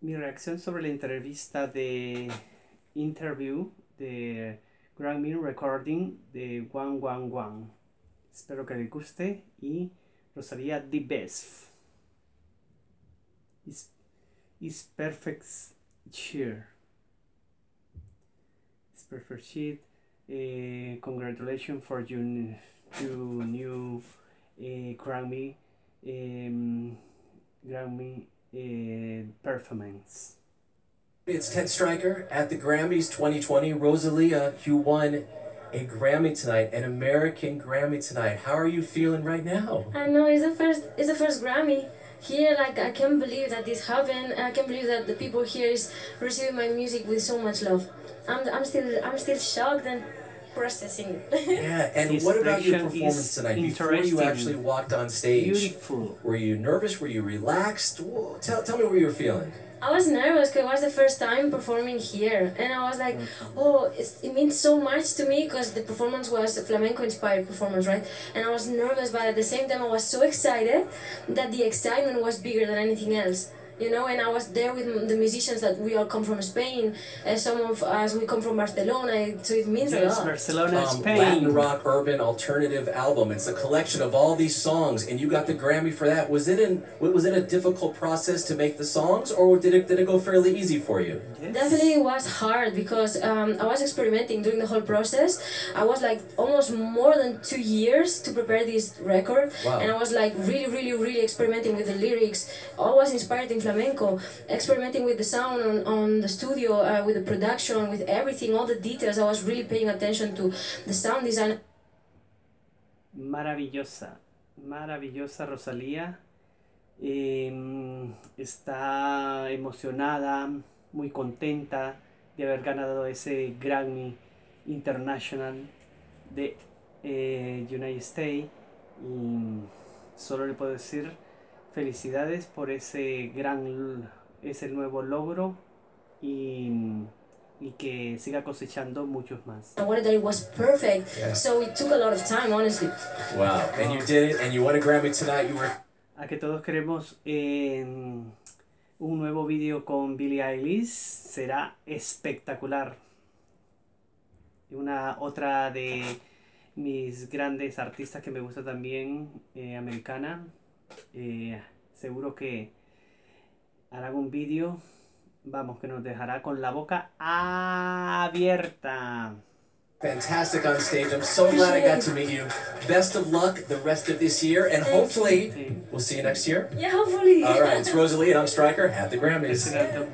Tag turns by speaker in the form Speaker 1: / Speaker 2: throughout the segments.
Speaker 1: mi reacción sobre la entrevista de interview de Grammy Recording de One One One. Espero que les guste y Rosalía The Best. Is, is perfect cheer. It's perfect shit. Uh, congratulations for your, your new uh, Grammy um, Grammy uh, performance.
Speaker 2: It's Ted Stryker at the Grammys 2020. Rosalia, you won a Grammy tonight, an American Grammy tonight. How are you feeling right now?
Speaker 3: I know it's the first it's the first Grammy here. Like I can't believe that this happened. I can't believe that the people here is receiving my music with so much love. I'm, I'm still I'm still shocked and processing.
Speaker 2: Yeah, and
Speaker 1: His
Speaker 2: what about your performance tonight? Before you actually walked on stage,
Speaker 1: Beautiful.
Speaker 2: were you nervous? Were you relaxed? Whoa, Tell, tell me what you were feeling.
Speaker 3: I was nervous because it was the first time performing here, and I was like, oh, it's, it means so much to me because the performance was a flamenco inspired performance, right? And I was nervous, but at the same time, I was so excited that the excitement was bigger than anything else. You know, and I was there with the musicians that we all come from Spain, and some of us we come from Barcelona, so it means a
Speaker 1: Yes,
Speaker 3: lot.
Speaker 1: Barcelona,
Speaker 2: Um,
Speaker 1: Spain.
Speaker 2: Latin rock urban alternative album. It's a collection of all these songs, and you got the Grammy for that. Was it an was it a difficult process to make the songs, or did it did it go fairly easy for you?
Speaker 1: Yes.
Speaker 3: Definitely it was hard because um, I was experimenting during the whole process. I was like almost more than two years to prepare this record,
Speaker 2: Wow.
Speaker 3: and I was like really, really, really experimenting with the lyrics. I was inspired in flamenco, experimenting with the sound on, the studio, uh, with the production, with everything, all the details. I was really paying attention to the sound design.
Speaker 1: Maravillosa, maravillosa Rosalía. Em, está emocionada, muy contenta de haber ganado ese Grammy International de eh, United States. Y solo le puedo decir felicidades por ese gran, ese nuevo logro y, y que siga cosechando muchos más.
Speaker 3: I wanted that it was perfect,
Speaker 2: Yeah.
Speaker 3: so it took a lot of time, honestly.
Speaker 2: Wow! And you did it, and you won a Grammy tonight. You were
Speaker 1: a que todos queremos en un nuevo vídeo con Billie Eilish será espectacular y una otra de mis grandes artistas que me gusta también eh, americana eh, seguro que harán un vídeo vamos que nos dejará con la boca abierta
Speaker 2: fantastic on stage. I'm so glad I got to meet you. Best of luck the rest of this year, and hopefully we'll see you next year.
Speaker 3: Yeah, hopefully.
Speaker 2: All right, it's Rosalie and I'm Striker at the Grammys.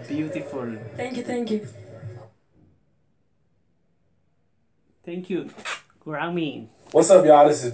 Speaker 1: Beautiful
Speaker 3: thank you, thank you.
Speaker 1: thank you Grammy
Speaker 4: What's up, y'all? This is B.